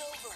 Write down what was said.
over.